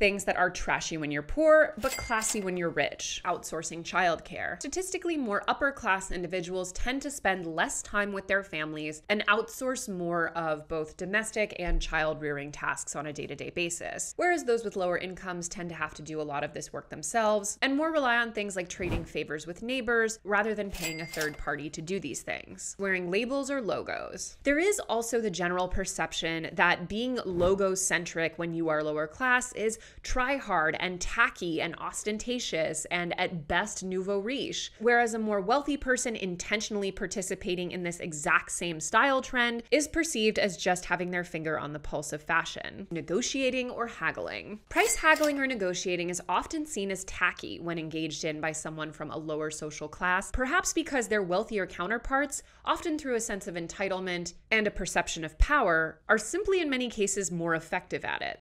things that are trashy when you're poor, but classy when you're rich. Outsourcing childcare. Statistically, more upper class individuals tend to spend less time with their families and outsource more of both domestic and child rearing tasks on a day to day basis. Whereas those with lower incomes tend to have to do a lot of this work themselves and more rely on things like trading favors with neighbors rather than paying a third party to do these things. Wearing labels or logos. There is also the general perception that being logo centric when you are lower class is try hard and tacky and ostentatious and at best nouveau riche, whereas a more wealthy person intentionally participating in this exact same style trend is perceived as just having their finger on the pulse of fashion. Negotiating or haggling. Price haggling or negotiating is often seen as tacky when engaged in by someone from a lower social class, perhaps because their wealthier counterparts, often through a sense of entitlement and a perception of power, are simply in many cases more effective at it.